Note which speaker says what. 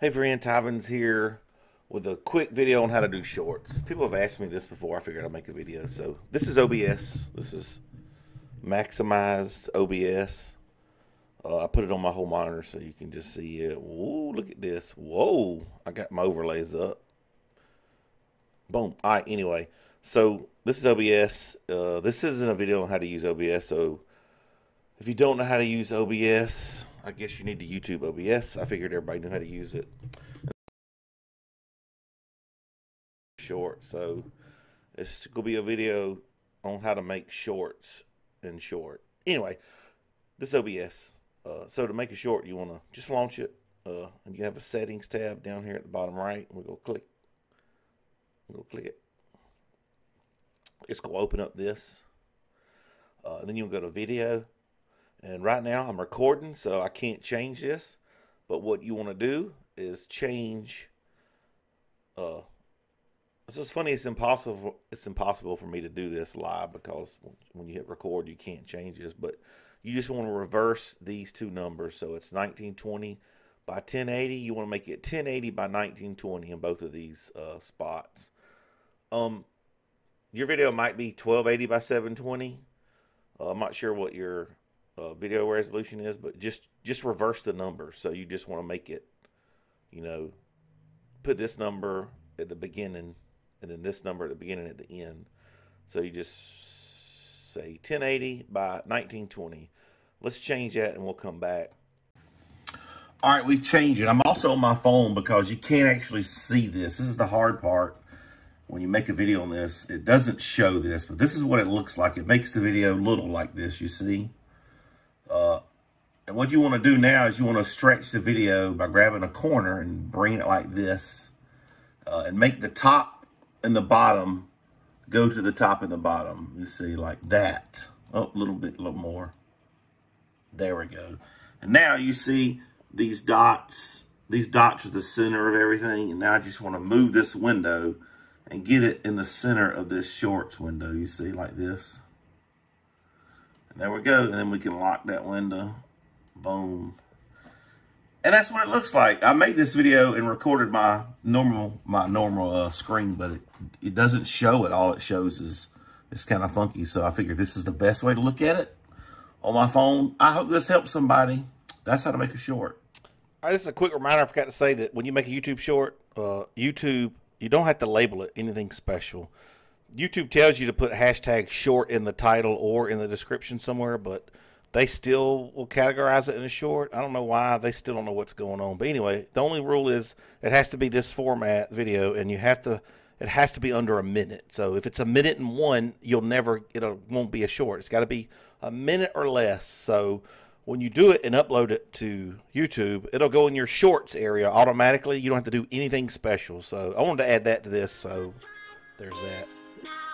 Speaker 1: Hey friend, Tyvan's here with a quick video on how to do shorts. People have asked me this before. I figured I'd make a video. So this is OBS. This is maximized OBS. Uh, I put it on my whole monitor so you can just see it. Whoa, look at this. Whoa, I got my overlays up. Boom. All right, anyway. So this is OBS. Uh, this isn't a video on how to use OBS. So if you don't know how to use OBS, I guess you need to YouTube OBS. I figured everybody knew how to use it. Short, so it's gonna be a video on how to make shorts in short. Anyway, this OBS. Uh, so to make a short, you want to just launch it, uh, and you have a settings tab down here at the bottom right. We go click. We go click it. It's gonna open up this. Uh, then you'll go to video and right now I'm recording, so I can't change this. But what you want to do is change. Uh, it's just funny. It's impossible. It's impossible for me to do this live because when you hit record, you can't change this. But you just want to reverse these two numbers. So it's 1920 by 1080. You want to make it 1080 by 1920 in both of these uh, spots. Um, your video might be 1280 by 720. Uh, I'm not sure what your uh, video resolution is, but just just reverse the numbers. So you just want to make it, you know, put this number at the beginning and then this number at the beginning at the end. So you just say 1080 by 1920. Let's change that and we'll come back. All right, we've changed it. I'm also on my phone because you can't actually see this. This is the hard part. When you make a video on this, it doesn't show this, but this is what it looks like. It makes the video little like this, you see? Uh, and what you want to do now is you want to stretch the video by grabbing a corner and bringing it like this. Uh, and make the top and the bottom go to the top and the bottom. You see, like that. Oh, a little bit, a little more. There we go. And now you see these dots. These dots are the center of everything. And now I just want to move this window and get it in the center of this shorts window. You see, like this. And there we go. And then we can lock that window. Boom. And that's what it looks like. I made this video and recorded my normal my normal uh, screen, but it, it doesn't show it. All it shows is it's kind of funky. So I figured this is the best way to look at it on my phone. I hope this helps somebody. That's how to make a short. This is a quick reminder. I forgot to say that when you make a YouTube short, uh, YouTube, you don't have to label it anything special. YouTube tells you to put hashtag short in the title or in the description somewhere, but they still will categorize it in a short. I don't know why. They still don't know what's going on. But anyway, the only rule is it has to be this format video, and you have to. It has to be under a minute. So if it's a minute and one, you'll never. It won't be a short. It's got to be a minute or less. So when you do it and upload it to YouTube, it'll go in your shorts area automatically. You don't have to do anything special. So I wanted to add that to this. So there's that. Now.